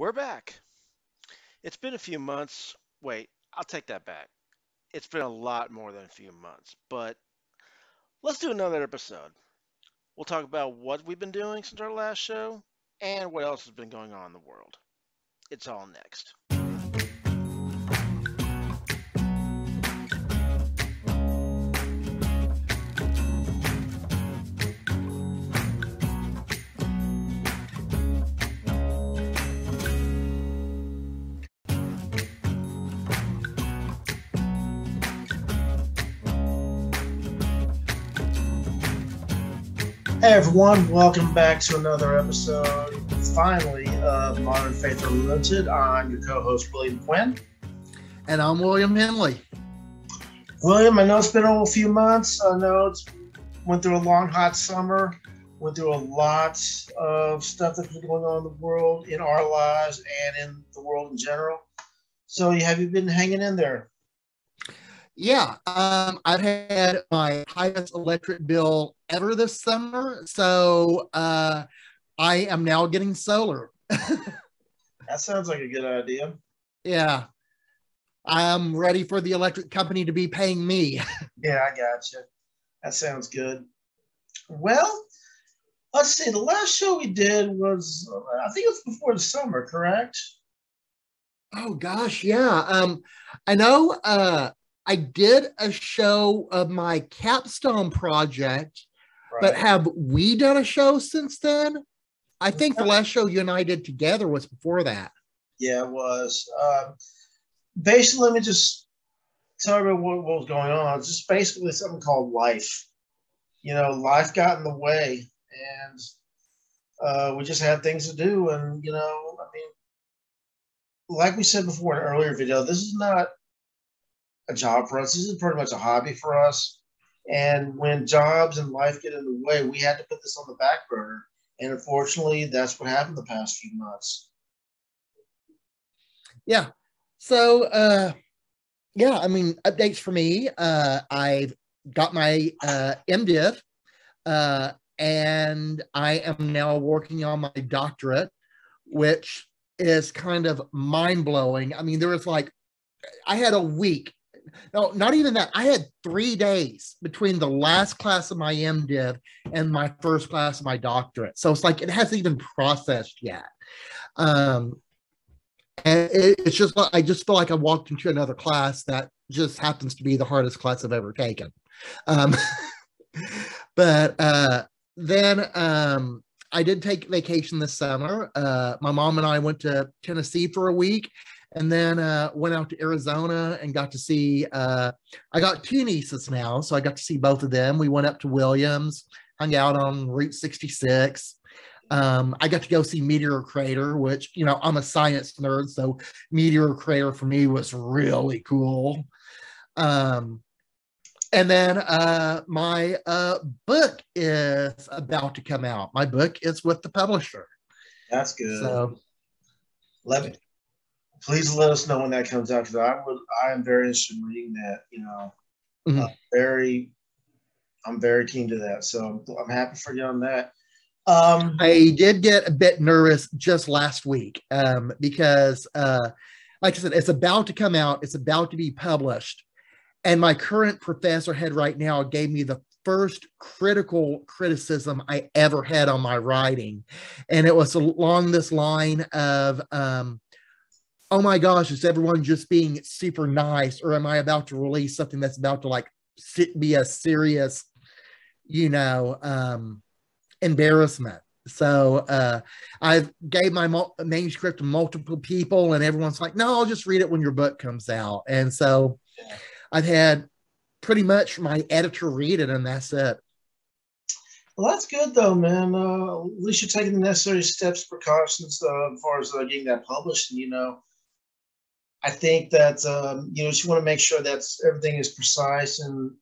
We're back. It's been a few months. Wait, I'll take that back. It's been a lot more than a few months, but let's do another episode. We'll talk about what we've been doing since our last show and what else has been going on in the world. It's all next. Hey everyone, welcome back to another episode, finally, of Modern Faith Unlimited. I'm your co-host William Quinn. And I'm William Henley. William, I know it's been a few months. I know it's went through a long, hot summer. Went through a lot of stuff that's been going on in the world, in our lives, and in the world in general. So, have you been hanging in there? Yeah, um, I've had my highest electric bill ever this summer, so uh, I am now getting solar. that sounds like a good idea. Yeah, I'm ready for the electric company to be paying me. yeah, I got you. That sounds good. Well, let's see. The last show we did was, I think it was before the summer, correct? Oh gosh, yeah. Um, I know. Uh, I did a show of my capstone project, right. but have we done a show since then? I think the last show you and I did together was before that. Yeah, it was. Um, basically, let me just tell you what, what was going on. It's just basically something called life. You know, life got in the way, and uh, we just had things to do. And you know, I mean, like we said before in an earlier video, this is not a job for us. This is pretty much a hobby for us. And when jobs and life get in the way, we had to put this on the back burner. And unfortunately, that's what happened the past few months. Yeah. So, uh, yeah, I mean, updates for me. Uh, I've got my uh, MDiv, uh, and I am now working on my doctorate, which is kind of mind blowing. I mean, there was like, I had a week no, not even that. I had three days between the last class of my MDiv and my first class of my doctorate. So it's like it hasn't even processed yet. Um, and it, it's just, I just feel like I walked into another class that just happens to be the hardest class I've ever taken. Um, but uh, then um, I did take vacation this summer. Uh, my mom and I went to Tennessee for a week and then uh, went out to Arizona and got to see. Uh, I got two nieces now, so I got to see both of them. We went up to Williams, hung out on Route 66. Um, I got to go see Meteor Crater, which you know I'm a science nerd, so Meteor Crater for me was really cool. Um, and then uh, my uh, book is about to come out. My book is with the publisher. That's good. So, love it please let us know when that comes out because I would I am very interested in reading that. You know, mm-hmm. very I'm very keen to that. So I'm, I'm happy for you on that. Um, I did get a bit nervous just last week um, because, uh, like I said, it's about to come out. It's about to be published, and my current professor head right now gave me the first critical criticism I ever had on my writing, and it was along this line of. Um, oh my gosh, is everyone just being super nice? Or am I about to release something that's about to like sit, be a serious, you know, um, embarrassment? So uh, I gave my manuscript to multiple people, and everyone's like, "No, I'll just read it when your book comes out." And so I've had pretty much my editor read it, and that's it. Well, that's good though, man. Uh, at least you're taking the necessary steps, precautions uh, as far as uh, getting that published. And you know, I think that um, you know you want to make sure that everything is precise and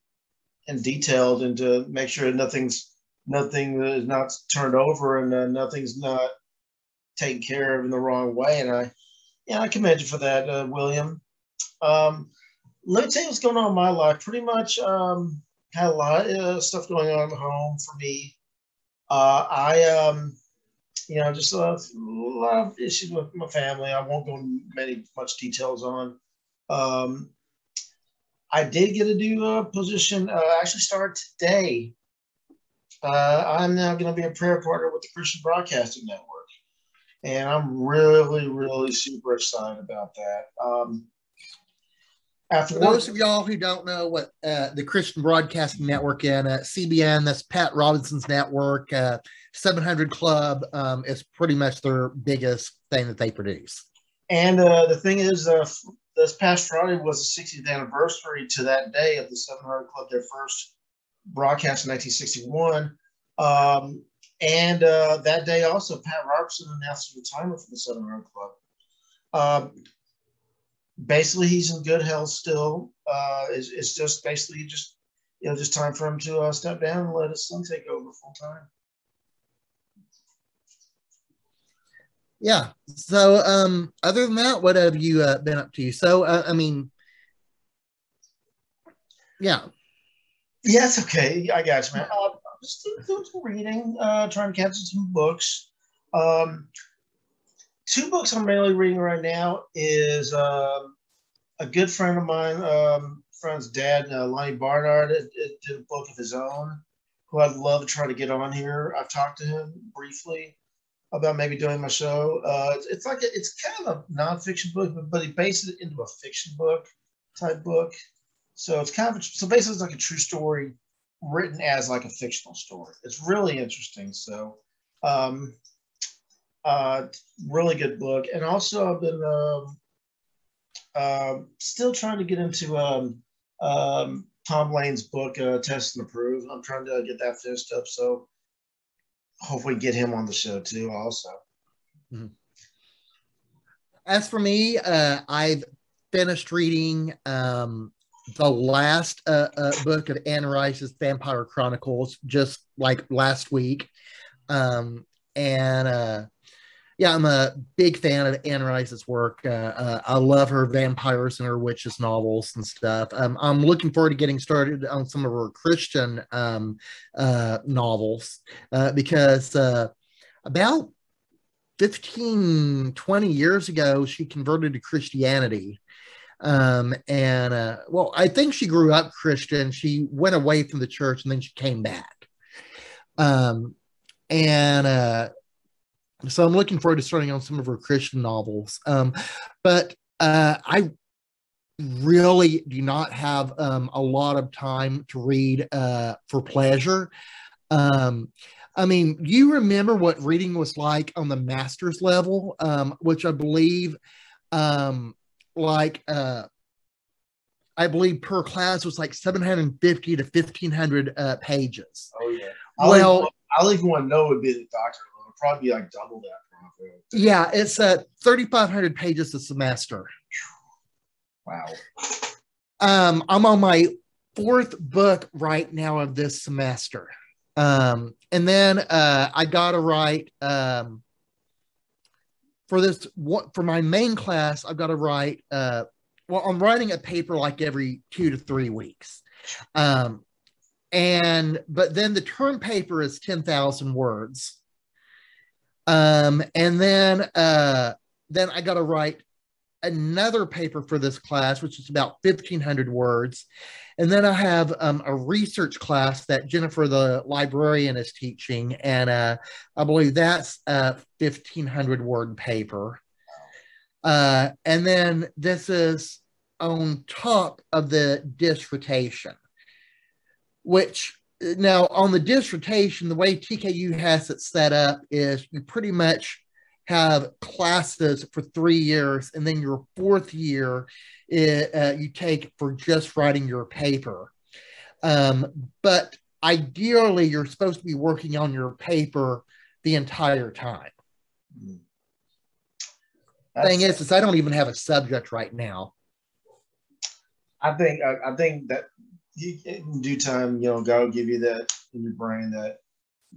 and detailed, and to make sure nothing's nothing is not turned over and uh, nothing's not taken care of in the wrong way. And I, yeah, I commend you for that, uh, William. Um, let me tell you what's going on in my life. Pretty much um, had a lot of uh, stuff going on at home for me. Uh, I um, you know, just a lot of issues with my family. I won't go into many much details on. Um, I did get a new uh, position. Uh, actually, started today. Uh, I'm now going to be a prayer partner with the Christian Broadcasting Network, and I'm really, really super excited about that. Um, after For those of y'all who don't know what uh, the Christian Broadcasting Network and uh, CBN, that's Pat Robertson's network, uh, 700 Club um, is pretty much their biggest thing that they produce. And uh, the thing is, uh, this past Friday was the 60th anniversary to that day of the 700 Club, their first broadcast in 1961. Um, and uh, that day also, Pat Robertson announced his retirement from the 700 Club. Um, basically, he's in good health still. Uh, it's, it's, just basically just you know just time for him to uh, step down and let his son take over full time. Yeah. So, um, other than that, what have you uh, been up to? So, uh, I mean, yeah. Yes. Okay. I got you, man. Uh, just doing some reading, uh, trying to capture some books. Um, two books I'm mainly reading right now is um, a good friend of mine, um, friend's dad, uh, Lonnie Barnard, did a book of his own, who I'd love to try to get on here. I've talked to him briefly about maybe doing my show. Uh, it's, it's, like a, it's kind of a nonfiction book, but, but he based it into a fiction book type book. So it's kind of so basically it's like a true story written as like a fictional story. It's really interesting. So um, uh, really good book. And also I've been um, uh, still trying to get into um, um, Tom Lane's book, uh, Test and Approve. I'm trying to get that finished up. So hopefully get him on the show too also mm-hmm. as for me uh, i've finished reading um, the last uh, uh, book of Anne Rice's Vampire Chronicles just like last week. Um, and uh, yeah, I'm a big fan of Anne Rice's work. Uh, uh, I love her vampires and her witches novels and stuff. Um, I'm looking forward to getting started on some of her Christian um, uh, novels uh, because uh, about 15, 20 years ago, she converted to Christianity. Um, and uh, well, I think she grew up Christian. She went away from the church and then she came back. Um, and so I'm looking forward to starting on some of her Christian novels. Um, but uh, I really do not have um, a lot of time to read uh, for pleasure. Um, I mean, you remember what reading was like on the master's level, um, which I believe, um, like, uh, I believe per class was like 750 to 1500 uh, pages. Oh, yeah. Well, even, I'll even want to know would be the doctor probably like double that profit. Yeah, it's uh, 3,500 pages a semester. Wow. Um, I'm on my fourth book right now of this semester. Um, and then uh, I got to write um, for this what for my main class. I've got to write. Uh, well, I'm writing a paper like every two to three weeks. Um, and but then the term paper is 10,000 words. Um, and then uh, then I got to write another paper for this class, which is about 1,500 words. And then I have um, a research class that Jennifer, the librarian, is teaching. And uh, I believe that's a 1,500 word paper. Uh, and then this is on top of the dissertation, which now on the dissertation, the way TKU has it set up is you pretty much have classes for three years, and then your fourth year it, uh, you take for just writing your paper. Um, but ideally, you're supposed to be working on your paper the entire time. Thing is, is I don't even have a subject right now. I think I, I think that in due time, you know, God will give you that in your brain that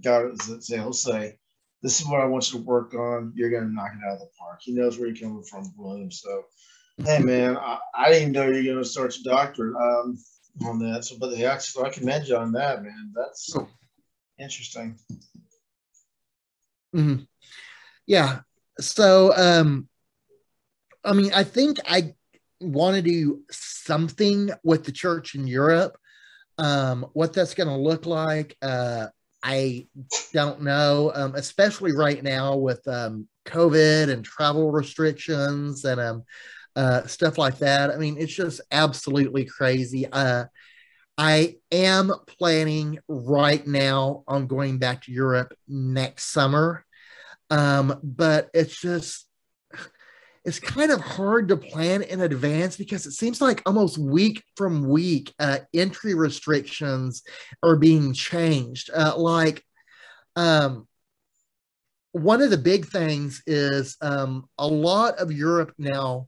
God say, He'll say, This is what I want you to work on. You're going to knock it out of the park. He knows where you're coming from, William. So, hey, man, I, I didn't even know you're going to start your doctorate um, on that. So, but yeah, so I commend you on that, man. That's interesting. Mm-hmm. Yeah. So, um, I mean, I think I want to do something with the church in Europe. Um, what that's going to look like, uh, I don't know, um, especially right now with um, COVID and travel restrictions and um, uh, stuff like that. I mean, it's just absolutely crazy. Uh, I am planning right now on going back to Europe next summer. Um, but it's just, it's kind of hard to plan in advance because it seems like almost week from week, uh, entry restrictions are being changed. Uh, like, um, one of the big things is um, a lot of Europe now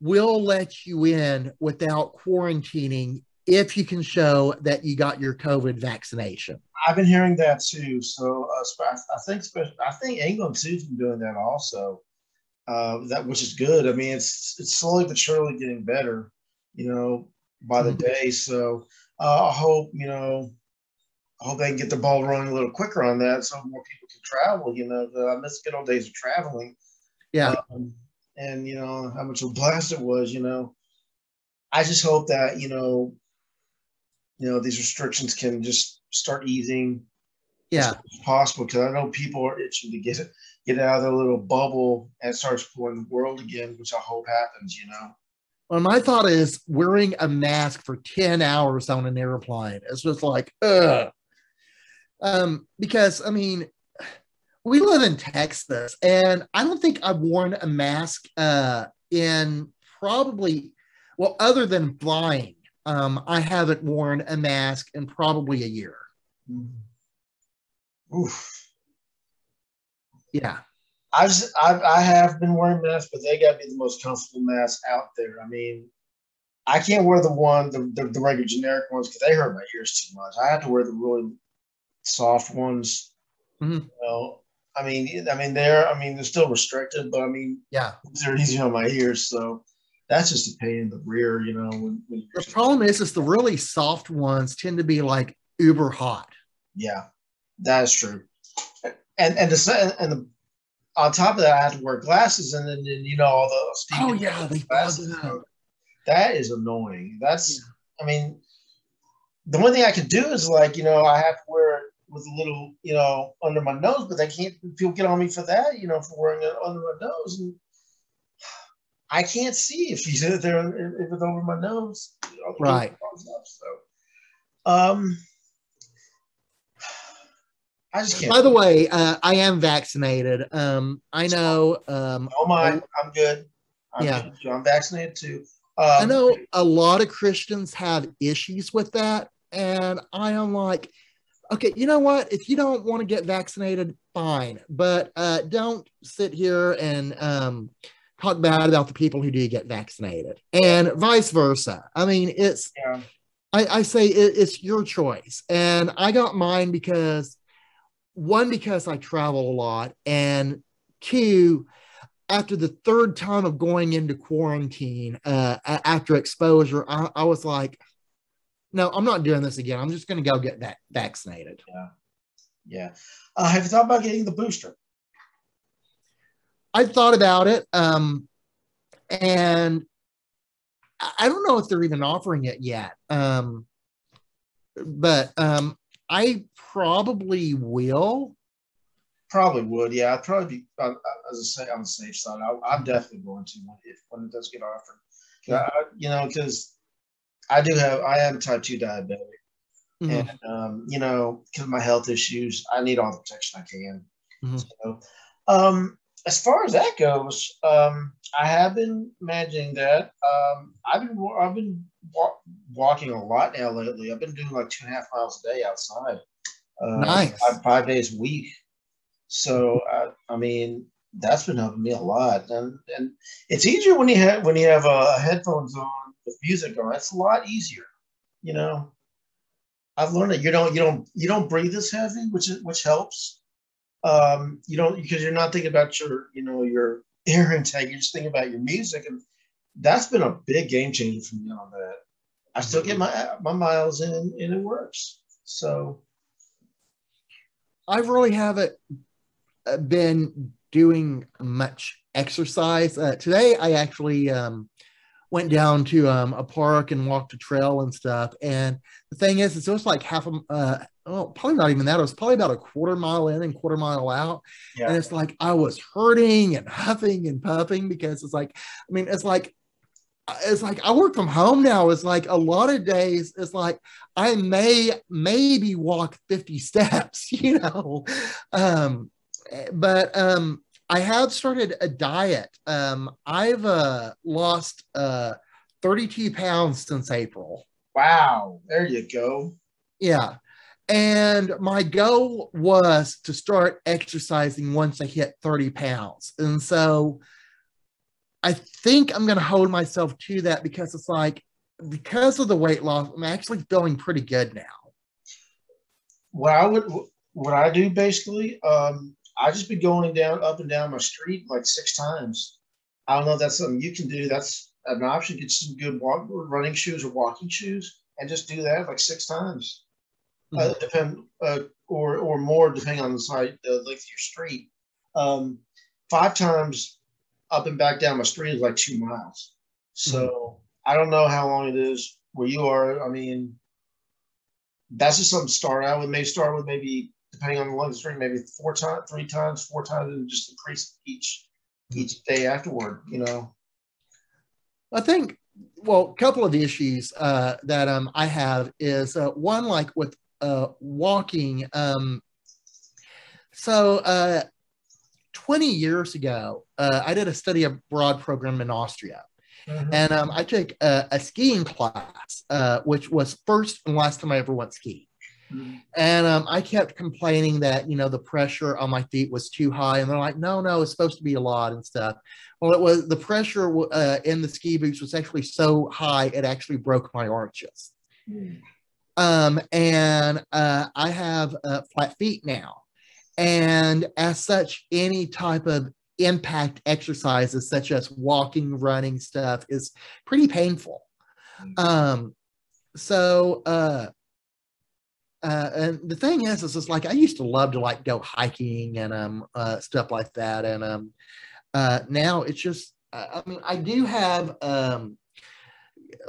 will let you in without quarantining if you can show that you got your COVID vaccination. I've been hearing that too. So uh, I think I think England too's been doing that also. Uh, that which is good. I mean, it's it's slowly but surely getting better. You know, by the mm-hmm. day. So uh, I hope you know. I hope they can get the ball rolling a little quicker on that, so more people can travel. You know, I miss good old days of traveling. Yeah. Um, and you know how much of a blast it was. You know, I just hope that you know you know these restrictions can just start easing yeah as possible because i know people are itching to get get out of their little bubble and start exploring the world again which i hope happens you know well my thought is wearing a mask for 10 hours on an airplane it's just like ugh um because i mean we live in texas and i don't think i've worn a mask uh in probably well other than flying um, I haven't worn a mask in probably a year. Mm-hmm. Oof. Yeah. I've, I've I have been wearing masks, but they got to be the most comfortable masks out there. I mean, I can't wear the one the, the, the regular generic ones because they hurt my ears too much. I have to wear the really soft ones. Mm-hmm. You know, I mean, I mean they're I mean they're still restricted, but I mean yeah, they're easy on my ears. So that's just a pain in the rear, you know. When, when the problem is, is the really soft ones tend to be like uber hot. Yeah, that is true. And and the and the on top of that, I have to wear glasses, and then, then you know all the oh yeah, they glasses. That is annoying. That's yeah. I mean, the one thing I could do is like you know I have to wear it with a little you know under my nose, but they can't people get on me for that you know for wearing it under my nose and I can't see if he's there if it's over my nose. Right. So, um, I just can't. By the way, uh, I am vaccinated. Um, I know. Um, oh my, I'm good. I'm yeah, good. I'm vaccinated too. Um, I know a lot of Christians have issues with that, and I am like, okay, you know what? If you don't want to get vaccinated, fine, but uh, don't sit here and um, talk bad about the people who do get vaccinated and vice versa. I mean, it's, yeah. I, I, say it, it's your choice. And I got mine because one, because I travel a lot, and two, after the third time of going into quarantine uh, after exposure, I, I was like, no, I'm not doing this again. I'm just going to go get that vaccinated. Yeah. Yeah. Uh, have you thought about getting the booster? I thought about it, um, and I don't know if they're even offering it yet. Um, but um, I probably will. Probably would, yeah. I'd probably be, uh, as I say, on the safe side. I, am definitely going to if when it does get offered. I, you know, because I do have, I am type two diabetic, mm-hmm. and um, you know, because of my health issues, I need all the protection I can. Mm-hmm. So, um, as far as that goes, um, I have been managing that. Um, I've been I've been wa- walking a lot now lately. I've been doing like two and a half miles a day outside. Uh, nice. Five, five, days a week. So I, I mean that's been helping me a lot, and and it's easier when you have when you have uh, headphones on with music on. It's a lot easier, you know. I've learned that you don't you don't you don't breathe as heavy, which is, which helps um, you don't because you're not thinking about your you know your air intake you're just thinking about your music and that's been a big game changer for me on that i still get my my miles in and it works so i really haven't uh, been doing much exercise. Uh, today, I actually um, went down to um, a park and walked a trail and stuff. And the thing is, it's just like half a, uh, oh, probably not even that. It was probably about a quarter mile in and quarter mile out. Yeah. And it's like I was hurting and huffing and puffing because it's like, I mean, it's like, it's like I work from home now. It's like a lot of days, it's like I may maybe walk 50 steps, you know. Um, but um, I have started a diet. Um, I've uh, lost uh, 32 pounds since April. Wow. There you go. Yeah. And my goal was to start exercising once I hit 30 pounds. And so I think I'm going to hold myself to that because it's like, because of the weight loss, I'm actually feeling pretty good now. What I would, what I do basically, um, I just be going down up and down my street like six times. I don't know if that's something you can do. That's an option. Get some good walk, running shoes or walking shoes, and just do that like six times. Uh, Mhm. depend uh, or or more depending on the side, the length of your street. Um, five times up and back down my street is like two miles. So I don't know how long it is where you are. I mean, that's just something to start out with. Maybe start with maybe depending on the the street, maybe four times, three times, four times, and just increase each each day afterward. You know. I think, well, a couple of the issues uh, that um, I have is uh, one, like with uh, walking. Um, so, uh, 20 years ago, uh, I did a study abroad program in Austria. And um, I took a, a skiing class, uh, which was first and last time I ever went skiing. Mhm. And um, I kept complaining that, you know, the pressure on my feet was too high. And they're like, no, no, it's supposed to be a lot and stuff. Well, it was the pressure uh, in the ski boots was actually so high, it actually broke my arches. Um, and uh, I have uh, flat feet now. And as such, any type of impact exercises, such as walking, running stuff, is pretty painful. Um, so, uh, and the thing is, is it's like I used to love to like go hiking and um uh, stuff like that, and um uh, now it's just I I mean I do have um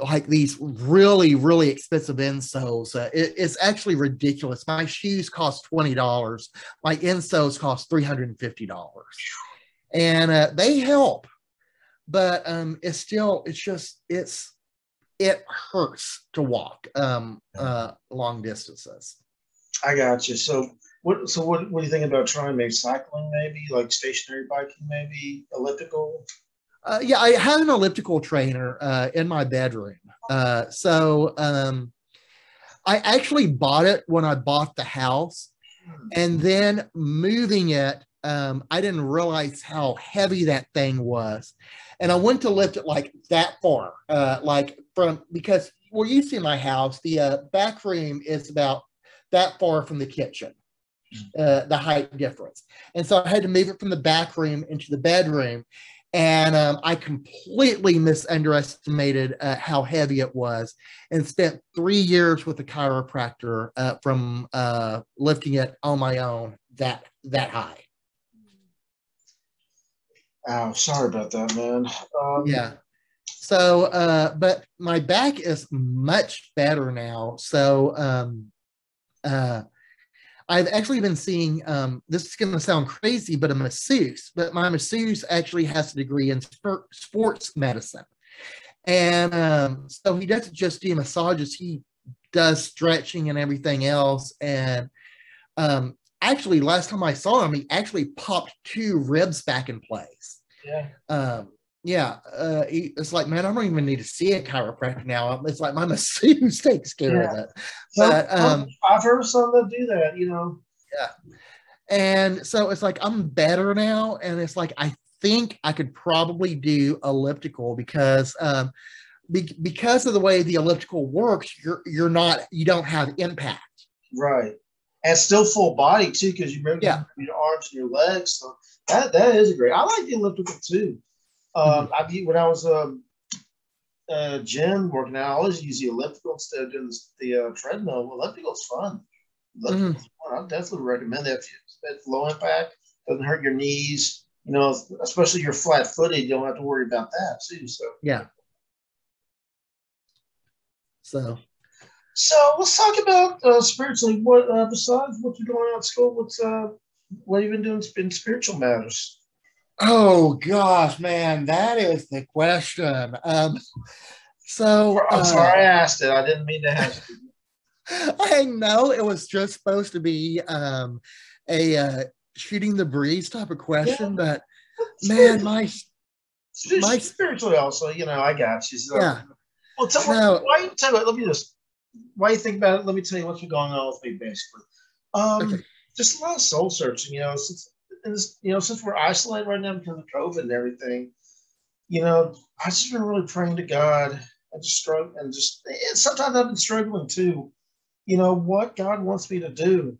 like these really really expensive insoles. Uh, it, it's actually ridiculous. My shoes cost twenty dollars. My insoles cost three hundred and fifty dollars, and uh, they help, but um it's still it's just it's it hurts to walk um uh long distances. I got you. So what? So what? What do you think about trying maybe cycling? Maybe like stationary biking? Maybe elliptical? Uh, yeah, I have an elliptical trainer uh, in my bedroom. Uh, so um, I actually bought it when I bought the house, and then moving it, um, I didn't realize how heavy that thing was, and I went to lift it like that far, uh, like from because well, you see my house, the uh, back room is about that far from the kitchen. Uh, the height difference. And so I had to move it from the back room into the bedroom and um, I completely misunderestimated uh, how heavy it was, and spent three years with a chiropractor uh, from uh, lifting it on my own that that high. Ow, sorry about that, man. Um, Yeah. So, uh, but my back is much better now. So, um, uh, I've actually been seeing, um, this is going to sound crazy, but a masseuse, but my masseuse actually has a degree in spor- sports medicine. And um, so he doesn't just do massages, he does stretching and everything else. And um, actually, last time I saw him, he actually popped two ribs back in place. Yeah. Um, yeah, uh, it's like, man, I don't even need to see a chiropractor now. It's like my masseuse takes care of it. But, um, I've heard some that do that. You know. Yeah, and so it's like I'm better now, and it's like I think I could probably do elliptical because um, be, because of the way the elliptical works, you're you're not you don't have impact. Right. And still full body too, because you move Yeah. your arms and your legs. So that that is a great. I like the elliptical too. Um, I be when I was um, uh, gym working out, I always use the elliptical instead of doing the, the uh, treadmill. Elliptical's fun. Elliptical's fun. I definitely recommend that. If you- It's low impact, doesn't hurt your knees. you know, especially you're flat footed, you don't have to worry about that too. So Yeah. So So let's talk about uh, spiritually. What uh, besides what you're going on at school? What's uh, what have you been doing in spiritual matters? Oh gosh, man, that is the question. Um, so I'm uh, sorry I asked it. I didn't mean to ask. you. I know it was just supposed to be um, a uh, shooting the breeze type of question, but man, my Spiritually- my- spiritually also, you know, I got you. So, yeah, Well, tell No. why you tell let me just why you think about it. Let me tell you what's been going on with me, basically. Um, Okay. just a lot of soul searching. You know, since this, you know, since we're isolated right now because of COVID and everything, you know, I just been really praying to God. I just struggle and just and sometimes I've been struggling too. You know what God wants me to do.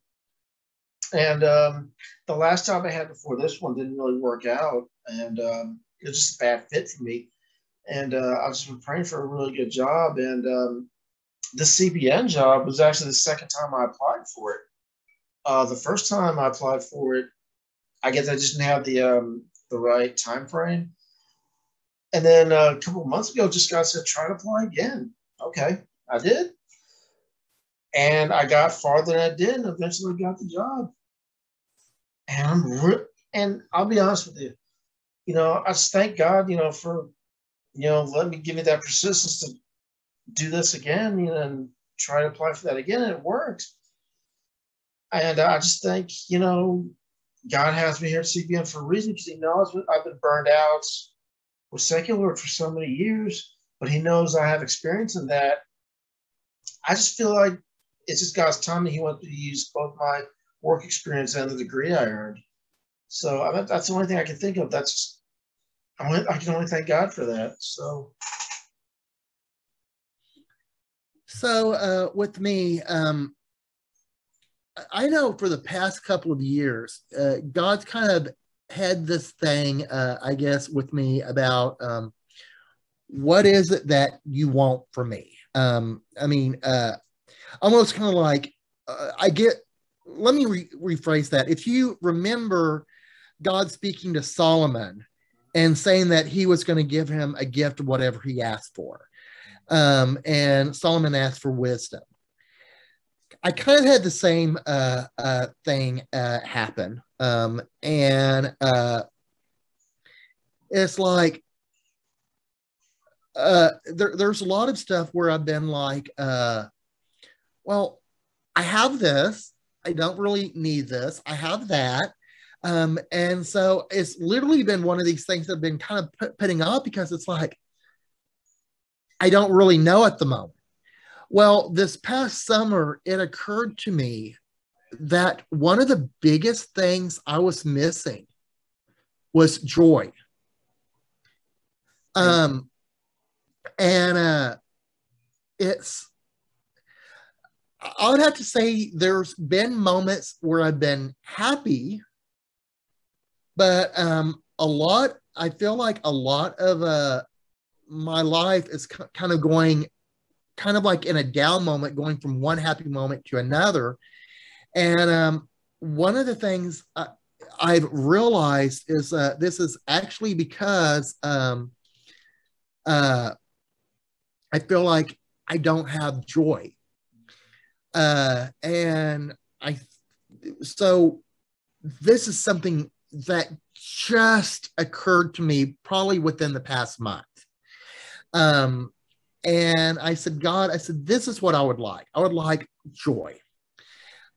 And um, the last job I had before this one didn't really work out, and um, it was just a bad fit for me and uh, I've just been praying for a really good job. And um, the CBN job was actually the second time I applied for it. Uh, the first time I applied for it, I guess I just didn't have the um, the right time frame. And then uh, a couple of months ago, just got said, "Try to apply again." Okay, I did, and I got farther than I did, and eventually got the job. And I'm re- and I'll be honest with you, you know, I just thank God, you know, for you know, let me give me that persistence to do this again you know, and try to apply for that again. And it worked. And I just think, you know, God has me here at CBN for a reason because He knows I've been burned out with secular for so many years, but He knows I have experience in that. I just feel like it's just God's timing. He wants me to use both my work experience and the degree I earned. So I mean, that's the only thing I can think of. That's I, I can only thank God for that. So So uh, with me, um, I- know for the past couple of years, uh, God's kind of had this thing, uh, I guess, with me about um, what is it that you want from me. Um, I mean, uh, almost kind of like uh, I get. Let me re- rephrase that. If you remember God speaking to Solomon and saying that he was going to give him a gift whatever he asked for um, and Solomon asked for wisdom. I kind of had the same uh, uh, thing uh, happen, um, and uh, it's like uh, there, there's a lot of stuff where I've been like, uh, well, I have this, I don't really need this, I have that. Um, and so it's literally been one of these things that have been kind of put, putting off because it's like, I don't really know at the moment. Well, this past summer, it occurred to me that one of the biggest things I was missing was joy. Um, and uh, it's, I would have to say there's been moments where I've been happy, but um, a lot, I feel like a lot of uh, my life is kind of going kind of like in a down moment going from one happy moment to another. And um, one of the things I, i've realized is uh, this is actually because um, uh, i feel like i don't have joy. Uh, and i so this is something that just occurred to me probably within the past month um, and I said, God, I said, this is what I would like. I would like joy.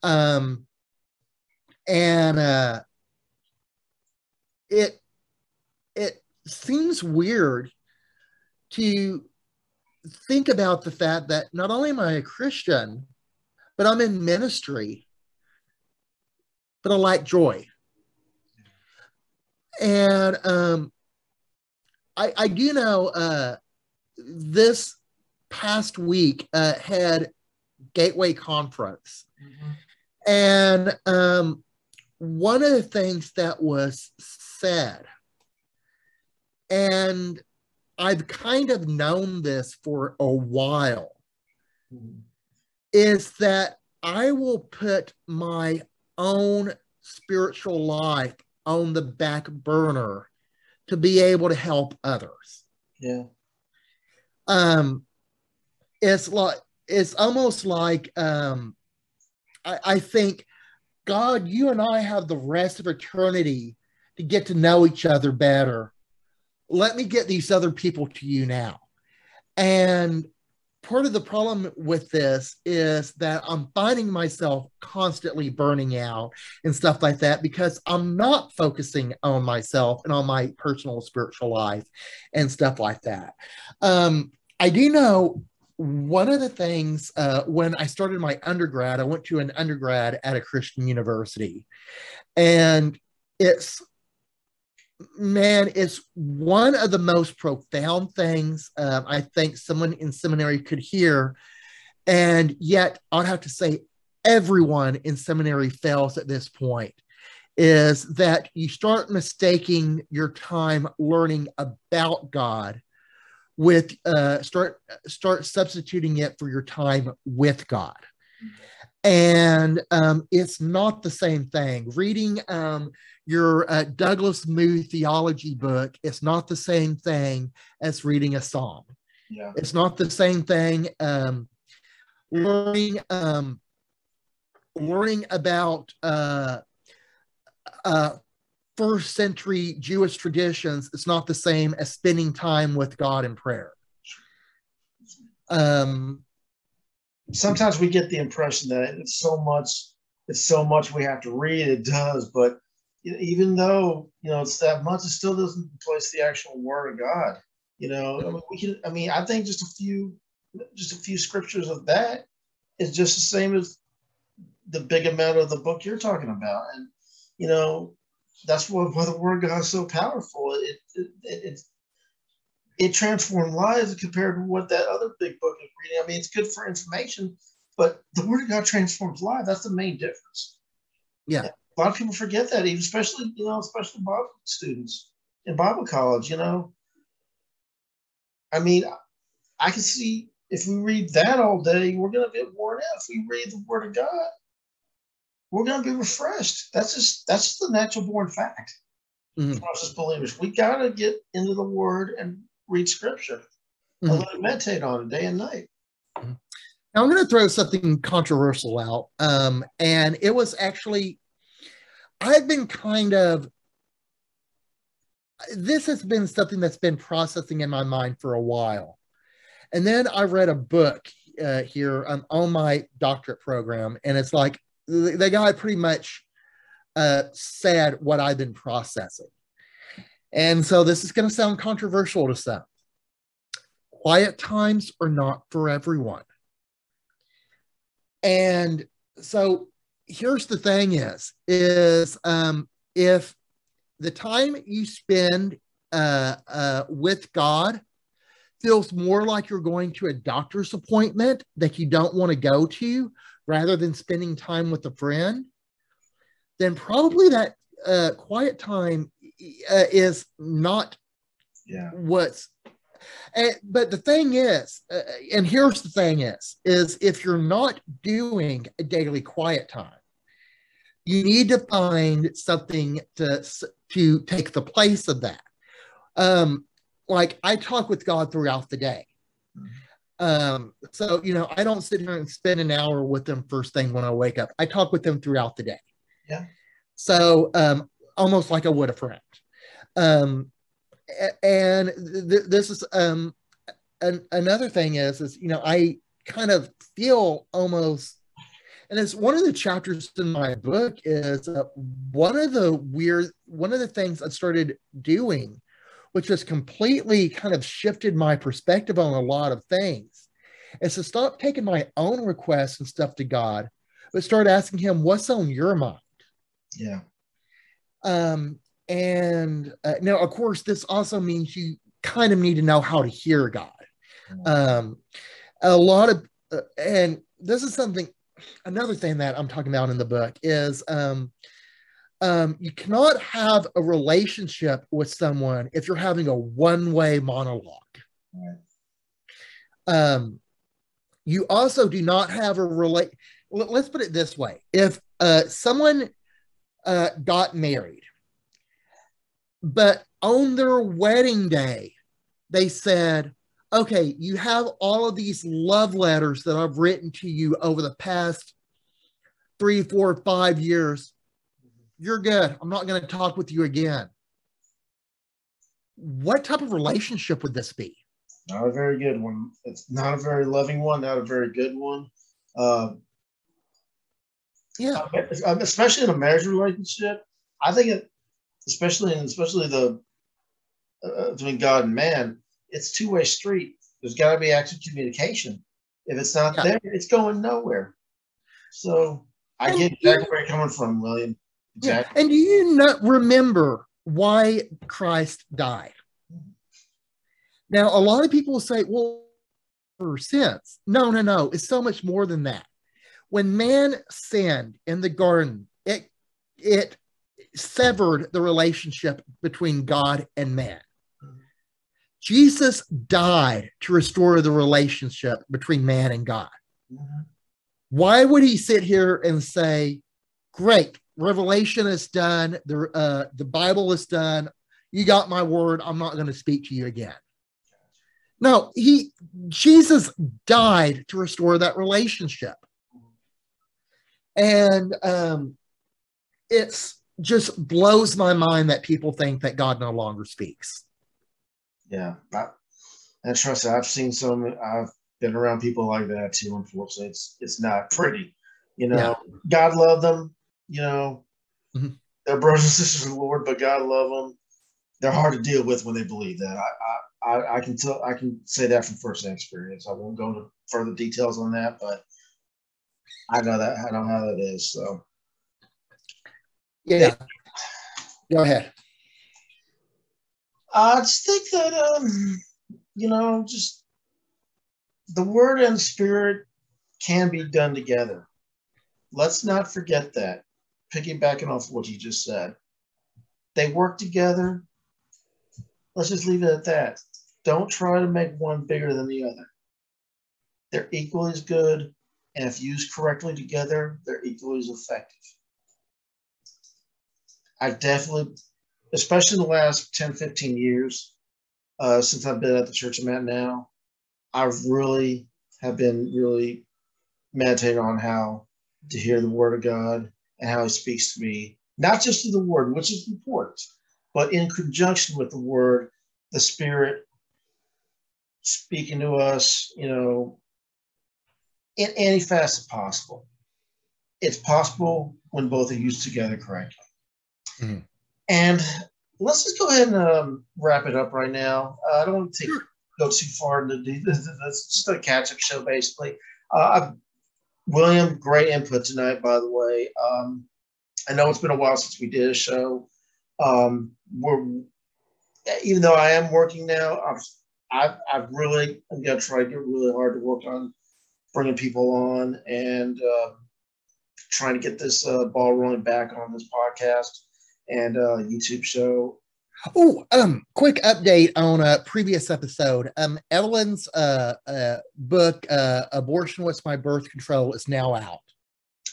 Um, and uh, it it seems weird to think about the fact that not only am I a Christian, but I'm in ministry, but I like joy. And um, I, I do know uh, this past week uh, had Gateway Conference. And um, one of the things that was said, and I've kind of known this for a while, is that I will put my own spiritual life on the back burner to be able to help others. Yeah. Um, it's like it's almost like um, I, I think God, you and I have the rest of eternity to get to know each other better. Let me get these other people to you now. And part of the problem with this is that I'm finding myself constantly burning out and stuff like that because I'm not focusing on myself and on my personal spiritual life and stuff like that. Um, I do know one of the things uh, when I started my undergrad, I went to an undergrad at a Christian university, and it's man, it's one of the most profound things um, I think someone in seminary could hear. And yet, I'd have to say, everyone in seminary fails at this point is that you start mistaking your time learning about God with uh, start start substituting it for your time with God. And um, it's not the same thing. Reading um, your uh, Douglas Moo theology book is not the same thing as reading a psalm. Yeah. It's not the same thing. Um, learning um, learning about uh, uh, first century Jewish traditions, it's not the same as spending time with God in prayer. Um, Sometimes we get the impression that it's so much, it's so much we have to read. It does, but even though you know it's that much, it still doesn't replace the actual word of God. You know, I mean, we can. I mean, I think just a few, just a few scriptures of that is just the same as the big amount of the book you're talking about, and you know, that's why, why the word of God is so powerful. It it, it it it transformed lives compared to what that other big book is reading. I mean, it's good for information, but the word of God transforms lives. That's the main difference. Yeah a lot of people forget that, even especially you know, especially Bible students in Bible college. You know, I mean, I can see if we read that all day, we're going to get worn out. If we read the Word of God, we're going to be refreshed. That's just that's the natural born fact. Mhm. For us as believers, we got to get into the Word and read Scripture Mhm. and let it meditate on it day and night. Now I'm going to throw something controversial out, um, and it was actually I've been kind of this has been something that's been processing in my mind for a while, and then I read a book uh, here um, on my doctorate program, and it's like the, the guy pretty much uh, said what I've been processing, and so this is going to sound controversial to some. Quiet times are not for everyone. And so here's the thing is is um if the time you spend uh uh with god feels more like you're going to a doctor's appointment that you don't want to go to rather than spending time with a friend then probably that uh quiet time uh, is not Yeah. what's and, but the thing is uh, and here's the thing is is if you're not doing a daily quiet time you need to find something to to take the place of that. Um like i talk with god throughout the day um so you know i don't sit here and spend an hour with them first thing when i wake up. I talk with them throughout the day. Yeah. so um almost like i would a friend. Um and th- this is um an, another thing is is you know i kind of feel almost and it's one of the chapters in my book is uh, one of the weird one of the things i started doing which has completely kind of shifted my perspective on a lot of things is to stop taking my own requests and stuff to god but start asking him what's on your mind Yeah. um, and uh, now, of course, this also means you kind of need to know how to hear God. Um, a lot of, uh, and this is something, another thing that I'm talking about in the book is um, um, you cannot have a relationship with someone if you're having a one way monologue. Right. Um, you also do not have a relate. Let's put it this way: if uh, someone uh, got married but on their wedding day, they said, okay, you have all of these love letters that I've written to you over the past three, four, five years. You're good. I'm not going to talk with you again. What type of relationship would this be? Not a very good one. It's not a very loving one, not a very good one. Uh, yeah. Um, especially in a marriage relationship, I think it, especially in, especially the uh, between God and man, it's two way street. There's got to be active communication. If it's not yeah. there, it's going nowhere. So I get exactly where you're coming from, William. Exactly. Yeah. And do you not remember why Christ died? Now, a lot of people say, well, for sins. No, no, no. It's so much more than that. When man sinned in the garden, it it severed the relationship between God and man. Jesus died to restore the relationship between man and God. Mm-hmm. Why would he sit here and say, "Great, Revelation is done. The uh, the Bible is done. You got my word. I'm not going to speak to you again." No, he Jesus died to restore that relationship, and um, it's just blows my mind that people think that God no longer speaks. Yeah, I, and trust me, I've seen some. I've been around people like that too. Unfortunately, it's it's not pretty. You know, yeah. God love them. You know, mm-hmm. they're brothers and sisters of the Lord, but God love them. They're hard to deal with when they believe that. I, I, I can tell. I can say that from first experience. I won't go into further details on that, but I know that. I know how that is. So, yeah. Go ahead. I just think that um, you know, just the word and spirit can be done together. Let's not forget that. Piggybacking off what you just said, they work together. Let's just leave it at that. Don't try to make one bigger than the other. They're equally as good, and if used correctly together, they're equally as effective. I definitely especially in the last 10, 15 years, uh, since I've been at the church I'm at now, I really have been really meditating on how to hear the word of God and how he speaks to me, not just through the word, which is important, but in conjunction with the word, the spirit speaking to us, you know, in any facet possible. It's possible when both are used together correctly. Mm-hmm. And let's just go ahead and um, wrap it up right now. Uh, I don't want to take, go too far into this. It's just a catch up show, basically. Uh, William, great input tonight, by the way. Um, I know it's been a while since we did a show. Um, we're even though I am working now, I've I've, I've really I'm gonna try to get really hard to work on bringing people on and uh, trying to get this uh, ball rolling back on this podcast and uh, YouTube show. Oh, um, quick update on a previous episode. Um, Evelyn's uh, uh book, uh, "Abortion Was My Birth Control," is now out.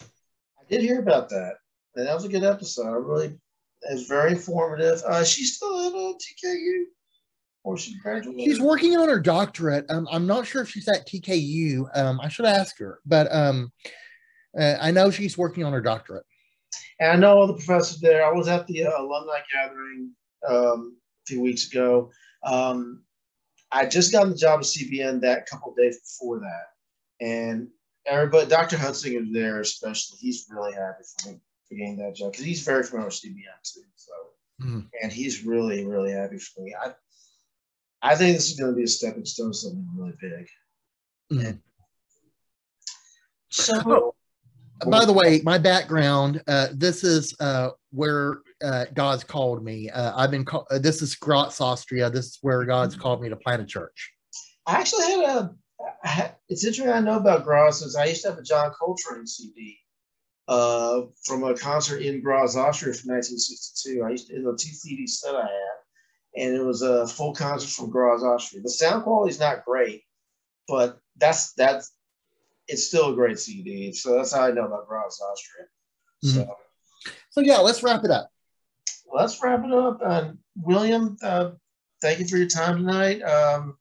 I did hear about that, and that was a good episode. I really, it was very informative. Uh, she's still at uh, TKU, or she graduated. She's working on her doctorate. Um, I'm not sure if she's at TKU. Um, I should ask her, but um, uh, I know she's working on her doctorate. And I know all the professors there. I was at the uh, alumni gathering um, a few weeks ago. Um, I just got the job at CBN that couple days before that, and everybody, Dr. Hudson is there especially. He's really happy for me for getting that job because he's very familiar with CBN too. So, mm. and he's really, really happy for me. I, I think this is going to be a stepping stone to something really big. Mm. So, by the way, my background, uh, this is uh, where uh, God's called me. Uh, I've been called, uh, this is Graz, Austria. This is where God's called me to plant a church. I actually had a, it's interesting I know about Graz is I used to have a John Coltrane CD uh, from a concert in Graz, Austria from 1962. I used to, it was a two CD set I had, and it was a full concert from Graz, Austria. The sound quality is not great, but that's that's it's still a great CD. So that's how I know about Graz Austria. Mm-hmm. So, so yeah, let's wrap it up. let's wrap it up. And William, uh, thank you for your time tonight. Um,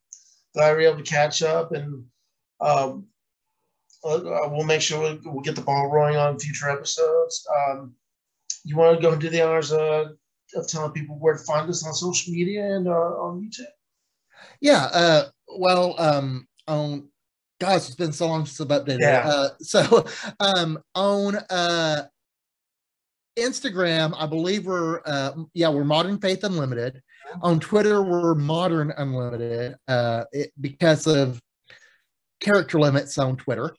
glad we were able to catch up, and um, uh, we'll make sure we'll, we'll, get the ball rolling on future episodes. Um, you want to go and do the honors uh, of telling people where to find us on social media and uh, on YouTube? Yeah. Uh, well, um, on guys, it's been so long since I've updated. Yeah. Uh, so um, on uh, Instagram, I believe we're uh, yeah we're Modern Faith Unlimited. On Twitter, we're Modern Unlimited uh, it, because of character limits on Twitter.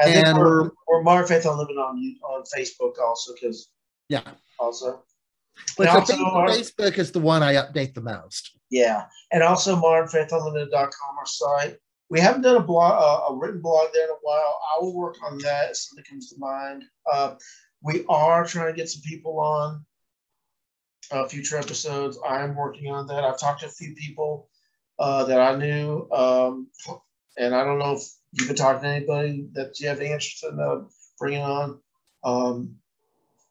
And, and we're, we're, we're Modern Faith Unlimited on on Facebook also because yeah also. But also, Facebook is the one I update the most. Yeah, and also modernfaithunlimited.com, our site. We haven't done a blog, uh, a written blog there in a while. I will work on that if something comes to mind. Uh, we are trying to get some people on uh, future episodes. I am working on that. I've talked to a few people uh, that I knew, um, and I don't know if you've been talking to anybody that you have any interest in uh, bringing on. Um,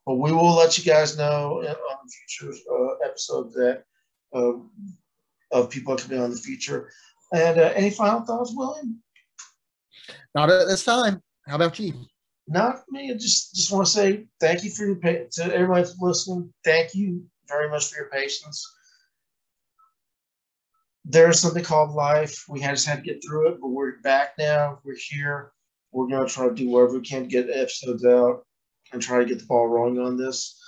but we will let you guys know on future uh, episodes that uh, of people coming on in the future. And uh, any final thoughts, William? Not at this time. How about you? not me. I just just want to say thank you for your to everybody listening. Thank you very much for your patience. There's something called life. We just had to get through it, but we're back now. We're here. We're gonna try to do whatever we can to get episodes out and try to get the ball rolling on this.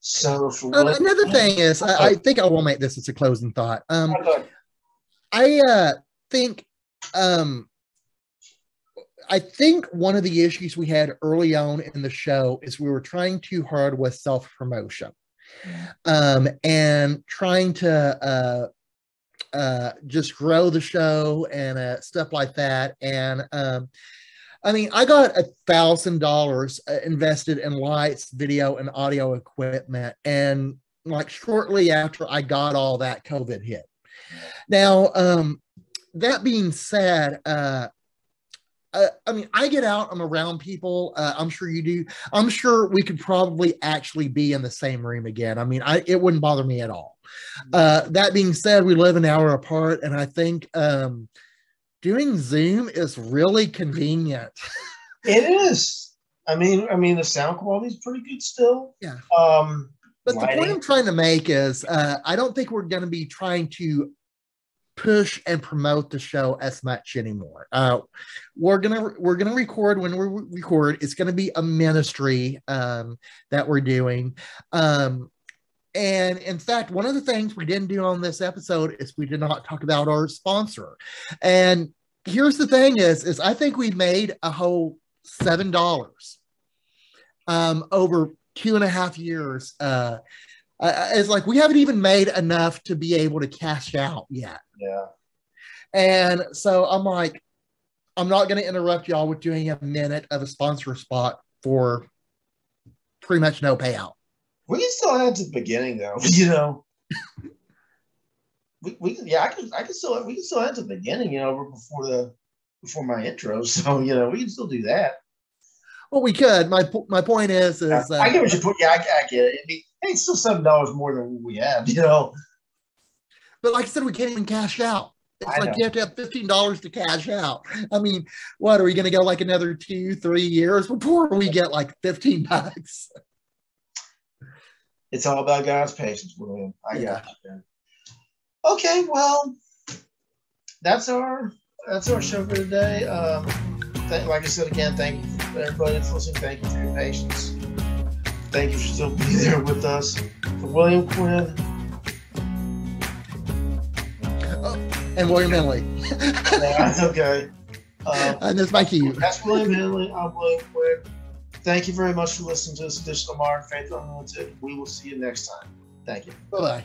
So for uh, another thing is, I, I, think I will make this as a closing thought. Um, I uh, think um, I think one of the issues we had early on in the show is we were trying too hard with self promotion um, and trying to uh, uh, just grow the show and uh, stuff like that. And um, I mean, I got a thousand dollars uh, invested in lights, video, and audio equipment, and like shortly after I got all that, COVID hit. Now, um, that being said, uh, uh, I mean, I get out, I'm around people. Uh, I'm sure you do. I'm sure we could probably actually be in the same room again. I mean, I, it wouldn't bother me at all. Uh, that being said, we live an hour apart, and I think um, doing Zoom is really convenient. it is. I mean, I mean, the sound quality is pretty good still. Yeah. Um, but lighting. the point I'm trying to make is, uh, I don't think we're going to be trying to push and promote the show as much anymore. Uh, we're gonna we're gonna record when we record. It's gonna be a ministry um, that we're doing. Um, and in fact, one of the things we didn't do on this episode is we did not talk about our sponsor. And here's the thing: is is I think we made a whole seven dollars um, over two and a half years. Uh, uh, it's like we haven't even made enough to be able to cash out yet. Yeah. And so I'm like, I'm not going to interrupt y'all with doing a minute of a sponsor spot for pretty much no payout. We can still add to the beginning though, you know. we, we yeah, I can I can still we can still add to the beginning, you know, before the before my intro. So you know, we can still do that. Well, we could. My my point is, is uh, I get what you put. Yeah, I, I get it. I mean, it's still seven dollars more than we have, you know. But like I said, we can't even cash out. It's I like know. you have to have fifteen dollars to cash out. I mean, what are we going to go like another two, three years before we get like fifteen bucks? It's all about God's patience, William. I yeah. got you. Okay, well, that's our that's our show for today. Um, th- like I said again, thank you for everybody that's listening. Thank you for your patience. Thank you for still being there with us. For William Quinn. Oh, and William Henley. that's okay. And that's my key. That's William Henley. I'm William Quinn. Thank you very much for listening to this edition of Modern Faith Unlimited. We will see you next time. Thank you. Bye bye.